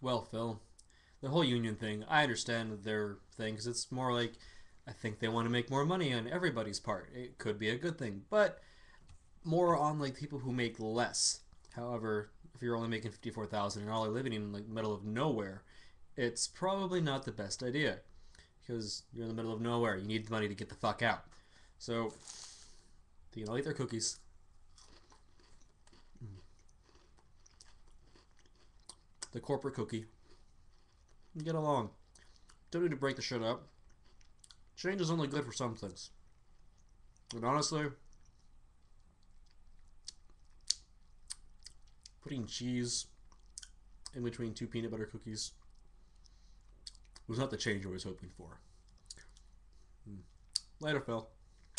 Well, Phil, the whole union thing, I understand their thing because it's more like I think they want to make more money on everybody's part. It could be a good thing, but more on like people who make less. However, if you're only making fifty four thousand and all are living in like the middle of nowhere, it's probably not the best idea because you're in the middle of nowhere. You need the money to get the fuck out. So, you know, eat their cookies. The corporate cookie. Get along. Don't need to break the shit up. Change is only good for some things. And honestly, putting cheese in between two peanut butter cookies was not the change I was hoping for. Hmm. Later, Phil.